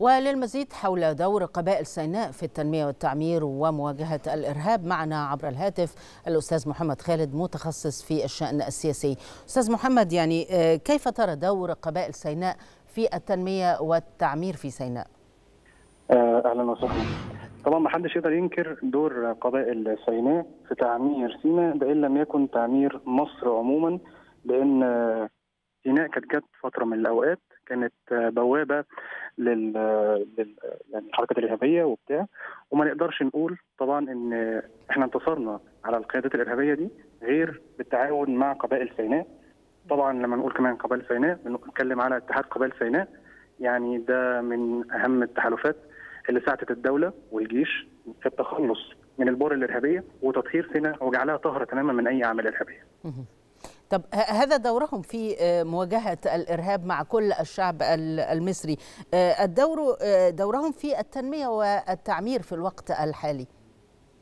وللمزيد حول دور قبائل سيناء في التنمية والتعمير ومواجهة الإرهاب معنا عبر الهاتف الأستاذ محمد خالد متخصص في الشأن السياسي. أستاذ محمد يعني كيف ترى دور قبائل سيناء في التنمية والتعمير في سيناء؟ أهلا وسهلا. طبعا ما حدش يقدر ينكر دور قبائل سيناء في تعمير سيناء ده إن لم يكن تعمير مصر عموما لأن سيناء كانت جت فترة من الأوقات. كانت بوابة لل, لل... يعني الحركات الإرهابية وبتاع. وما نقدرش نقول طبعا إن إحنا انتصرنا على القيادات الإرهابية دي غير بالتعاون مع قبائل سيناء طبعا لما نقول كمان قبائل سيناء بنتكلم على اتحاد قبائل سيناء يعني ده من أهم التحالفات اللي ساعدت الدولة والجيش في التخلص من البؤر الإرهابية وتطهير سيناء وجعلها طاهرة تماما من أي أعمال إرهابية. طب هذا دورهم في مواجهة الإرهاب مع كل الشعب المصري. الدور دورهم في التنمية والتعمير في الوقت الحالي.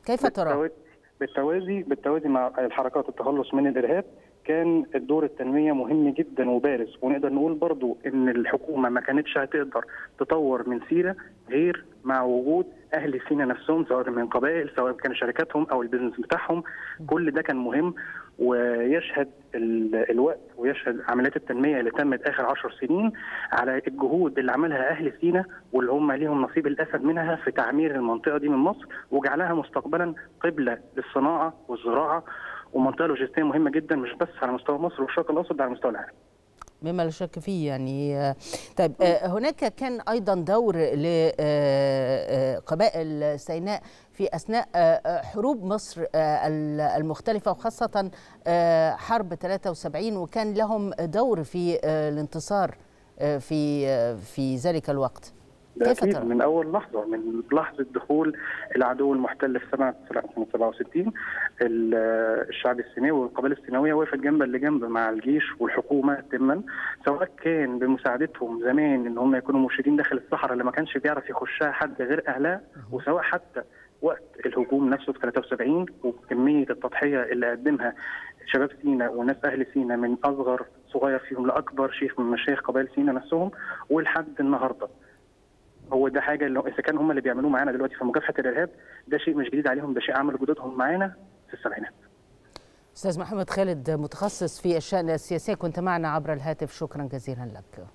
كيف ترى؟ بالتوازي بالتوازي مع الحركات التخلص من الإرهاب كان الدور التنمية مهم جدا وبارز. ونقدر نقول برضو إن الحكومة ما كانتش هتقدر تطور من سيرة غير مع وجود أهل سينا نفسهم سواء من قبائل سواء كان شركاتهم أو البيزنس بتاعهم كل ده كان مهم ويشهد الوقت ويشهد عمليات التنمية اللي تمت آخر عشر سنين على الجهود اللي عملها أهل سينا واللي هم ليهم نصيب الأسد منها في تعمير المنطقة دي من مصر وجعلها مستقبلا قبلة للصناعة والزراعة ومنطقة لوجستية مهمة جدا مش بس على مستوى مصر والشرق الأوسط ده على مستوى العالم. مما لا شك فيه يعني طيب هناك كان أيضا دور لقبائل سيناء في أثناء حروب مصر المختلفة وخاصة حرب 73 وكان لهم دور في الانتصار في في ذلك الوقت. ده أكيد من أول لحظة من لحظة دخول العدو المحتل في سنة 67 الشعب السيناوي والقبائل السيناوية وقفت جنبا لجنب مع الجيش والحكومة تما سواء كان بمساعدتهم زمان إن هم يكونوا مرشدين داخل الصحراء اللي ما كانش بيعرف يخشها حد غير أهلها وسواء حتى وقت الهجوم نفسه في 73 وكمية التضحية اللي قدمها شباب سينا وناس أهل سينا من أصغر صغير فيهم لأكبر شيخ من مشايخ قبائل سينا نفسهم ولحد النهارده. هو ده حاجة اللي إذا كان هم اللي بيعملوه معانا دلوقتي في مكافحة الإرهاب ده شيء مش جديد عليهم ده شيء عمل جدودهم معانا في السبعينات. أستاذ محمد خالد متخصص في الشأن السياسي كنت معنا عبر الهاتف شكرا جزيلا لك.